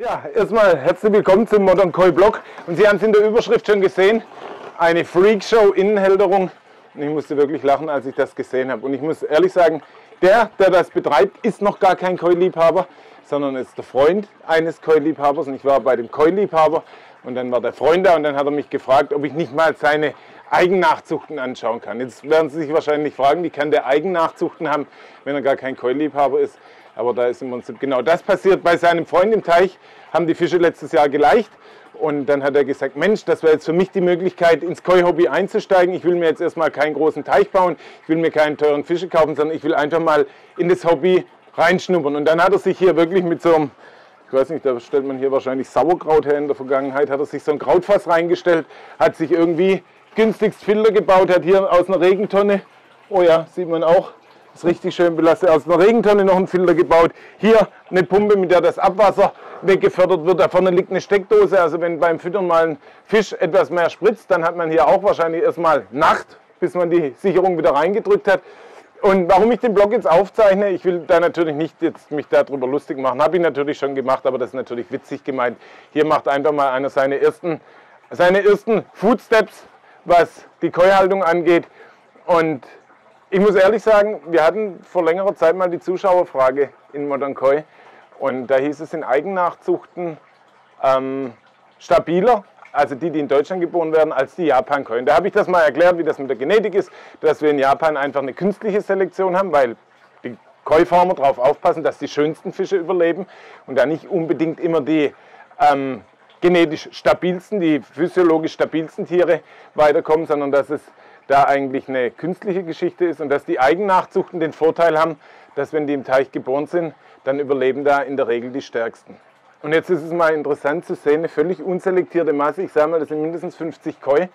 Ja, erstmal herzlich willkommen zum Modern Koi Blog. Und Sie haben es in der Überschrift schon gesehen, eine Freakshow Innenhälterung. Und ich musste wirklich lachen, als ich das gesehen habe. Und ich muss ehrlich sagen, der, der das betreibt, ist noch gar kein Koi-Liebhaber, sondern ist der Freund eines Koi-Liebhabers. Und ich war bei dem Koi-Liebhaber und dann war der Freund da und dann hat er mich gefragt, ob ich nicht mal seine Eigennachzuchten anschauen kann. Jetzt werden Sie sich wahrscheinlich fragen, wie kann der Eigennachzuchten haben, wenn er gar kein Koi-Liebhaber ist. Aber da ist im Prinzip genau das passiert. Bei seinem Freund im Teich haben die Fische letztes Jahr geleicht. Und dann hat er gesagt, Mensch, das wäre jetzt für mich die Möglichkeit, ins Koi-Hobby einzusteigen. Ich will mir jetzt erstmal keinen großen Teich bauen, ich will mir keinen teuren Fische kaufen, sondern ich will einfach mal in das Hobby reinschnuppern. Und dann hat er sich hier wirklich mit so einem, ich weiß nicht, da stellt man hier wahrscheinlich Sauerkraut her in der Vergangenheit, hat er sich so ein Krautfass reingestellt, hat sich irgendwie günstigst Filter gebaut, hat hier aus einer Regentonne, oh ja, sieht man auch, ist richtig schön belastet. Aus einer Regentonne noch einen Filter gebaut. Hier eine Pumpe, mit der das Abwasser weggefördert wird. Da vorne liegt eine Steckdose. Also wenn beim Füttern mal ein Fisch etwas mehr spritzt, dann hat man hier auch wahrscheinlich erstmal Nacht, bis man die Sicherung wieder reingedrückt hat. Und warum ich den Blog jetzt aufzeichne, ich will da natürlich nicht jetzt mich darüber lustig machen, habe ich natürlich schon gemacht, aber das ist natürlich witzig gemeint. Hier macht einfach mal einer seine ersten, seine ersten Footsteps, was die Keuhaltung angeht. Und ich muss ehrlich sagen, wir hatten vor längerer Zeit mal die Zuschauerfrage in Modern Koi und da hieß es in Eigennachzuchten ähm, stabiler, also die, die in Deutschland geboren werden, als die Japan-Koi. Und da habe ich das mal erklärt, wie das mit der Genetik ist, dass wir in Japan einfach eine künstliche Selektion haben, weil die Koi-Farmer darauf aufpassen, dass die schönsten Fische überleben und da nicht unbedingt immer die ähm, genetisch stabilsten, die physiologisch stabilsten Tiere weiterkommen, sondern dass es da eigentlich eine künstliche Geschichte ist und dass die Eigennachzuchten den Vorteil haben, dass wenn die im Teich geboren sind, dann überleben da in der Regel die Stärksten. Und jetzt ist es mal interessant zu sehen, eine völlig unselektierte Masse. Ich sage mal, das sind mindestens 50 Koi.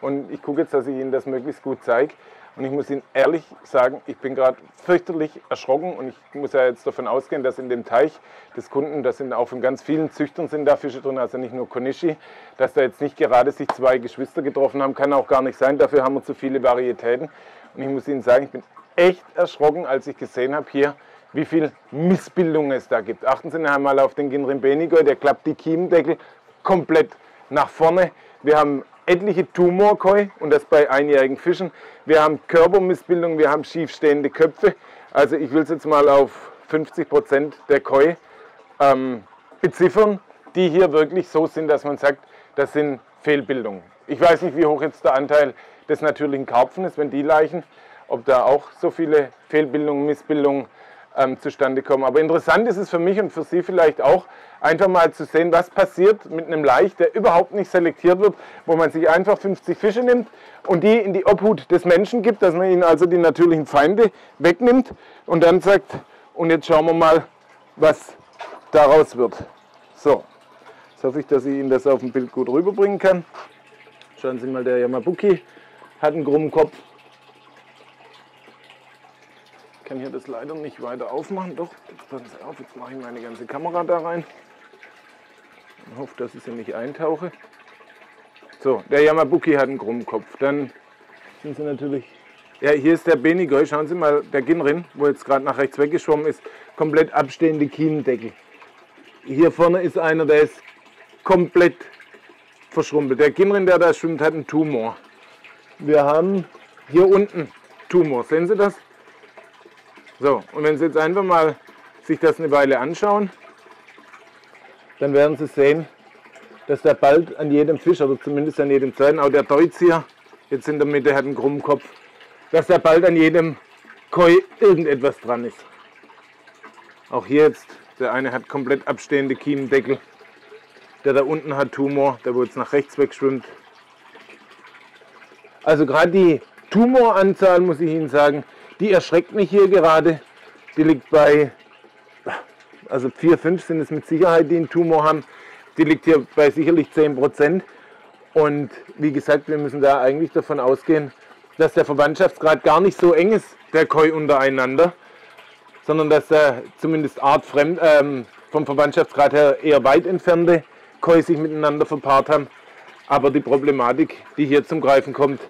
Und ich gucke jetzt, dass ich Ihnen das möglichst gut zeige. Und ich muss Ihnen ehrlich sagen, ich bin gerade fürchterlich erschrocken und ich muss ja jetzt davon ausgehen, dass in dem Teich des Kunden, da sind auch von ganz vielen Züchtern sind da Fische drin, also nicht nur Konishi, dass da jetzt nicht gerade sich zwei Geschwister getroffen haben, kann auch gar nicht sein. Dafür haben wir zu viele Varietäten. Und ich muss Ihnen sagen, ich bin echt erschrocken, als ich gesehen habe hier, wie viel Missbildung es da gibt. Achten Sie einmal auf den Ginrin Benigoy, der klappt die Kiemendeckel komplett nach vorne. Wir haben etliche Tumorkoi und das bei einjährigen Fischen. Wir haben Körpermissbildung, wir haben schiefstehende Köpfe. Also ich will es jetzt mal auf 50 Prozent der Koi ähm, beziffern, die hier wirklich so sind, dass man sagt, das sind Fehlbildungen. Ich weiß nicht, wie hoch jetzt der Anteil des natürlichen Karpfen ist, wenn die Leichen, ob da auch so viele Fehlbildungen, Missbildungen ähm, zustande kommen. Aber interessant ist es für mich und für Sie vielleicht auch, einfach mal zu sehen, was passiert mit einem Laich, der überhaupt nicht selektiert wird, wo man sich einfach 50 Fische nimmt und die in die Obhut des Menschen gibt, dass man ihnen also die natürlichen Feinde wegnimmt und dann sagt, und jetzt schauen wir mal, was daraus wird. So, jetzt hoffe ich, dass ich Ihnen das auf dem Bild gut rüberbringen kann. Schauen Sie mal, der Yamabuki hat einen krummen Kopf, kann hier das leider nicht weiter aufmachen. Doch, Sie auf, jetzt mache ich meine ganze Kamera da rein. Ich hoffe, dass ich sie nicht eintauche. So, der Yamabuki hat einen krummen Kopf. Dann sind sie natürlich. Ja, hier ist der Benigoi. Schauen Sie mal, der Ginrin, wo jetzt gerade nach rechts weggeschwommen ist, komplett abstehende Kiemendeckel. Hier vorne ist einer, der ist komplett verschrumpelt. Der Ginrin, der da schwimmt, hat einen Tumor. Wir haben hier unten Tumor. Sehen Sie das? So, und wenn Sie jetzt einfach mal sich das eine Weile anschauen, dann werden Sie sehen, dass der bald an jedem Fisch, oder zumindest an jedem zweiten, auch der Deutz hier, jetzt in der Mitte hat einen krummen Kopf, dass da bald an jedem Koi irgendetwas dran ist. Auch hier jetzt, der eine hat komplett abstehende Kiemendeckel, der da unten hat Tumor, der wo jetzt nach rechts wegschwimmt. Also gerade die Tumoranzahl, muss ich Ihnen sagen, die erschreckt mich hier gerade. Die liegt bei, also 4, 5 sind es mit Sicherheit, die einen Tumor haben. Die liegt hier bei sicherlich 10 Prozent. Und wie gesagt, wir müssen da eigentlich davon ausgehen, dass der Verwandtschaftsgrad gar nicht so eng ist, der Koi untereinander, sondern dass da zumindest artfremd, ähm, vom Verwandtschaftsgrad her eher weit entfernte Koi sich miteinander verpaart haben. Aber die Problematik, die hier zum Greifen kommt,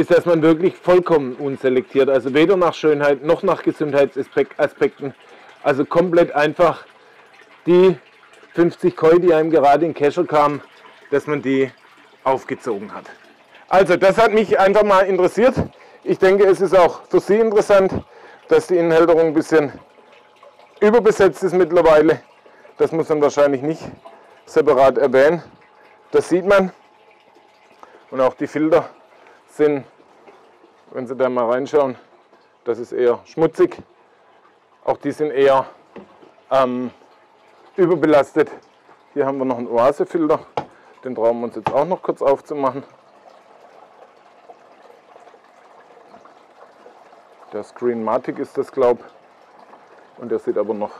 ist, dass man wirklich vollkommen unselektiert, also weder nach Schönheit noch nach Gesundheitsaspekten, also komplett einfach die 50 Koi, die einem gerade in Kescher kamen, dass man die aufgezogen hat. Also das hat mich einfach mal interessiert. Ich denke, es ist auch für Sie interessant, dass die Innenhalterung ein bisschen überbesetzt ist mittlerweile. Das muss man wahrscheinlich nicht separat erwähnen. Das sieht man. Und auch die Filter sind, wenn Sie da mal reinschauen, das ist eher schmutzig. Auch die sind eher ähm, überbelastet. Hier haben wir noch einen Oasefilter. Den trauen wir uns jetzt auch noch kurz aufzumachen. Der Screenmatic ist das, glaube ich. Und der sieht aber noch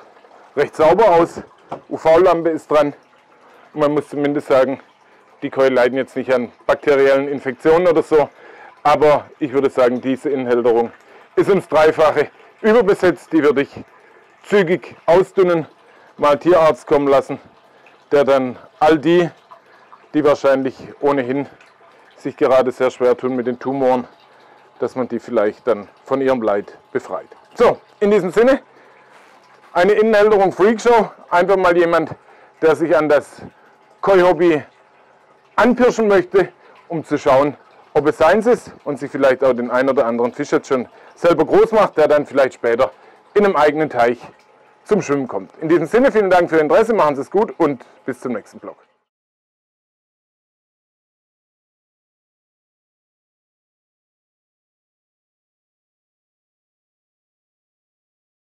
recht sauber aus. UV-Lampe ist dran. Und man muss zumindest sagen, die Keulen leiden jetzt nicht an bakteriellen Infektionen oder so. Aber ich würde sagen, diese Innenhalterung ist ins Dreifache überbesetzt. Die würde ich zügig ausdünnen, mal Tierarzt kommen lassen, der dann all die, die wahrscheinlich ohnehin sich gerade sehr schwer tun mit den Tumoren, dass man die vielleicht dann von ihrem Leid befreit. So, in diesem Sinne, eine Innenhalterung Freakshow. Einfach mal jemand, der sich an das Koi-Hobby anpirschen möchte, um zu schauen, ob es seins ist und sich vielleicht auch den einen oder anderen Fisch jetzt schon selber groß macht, der dann vielleicht später in einem eigenen Teich zum Schwimmen kommt. In diesem Sinne vielen Dank für Ihr Interesse, machen Sie es gut und bis zum nächsten Blog.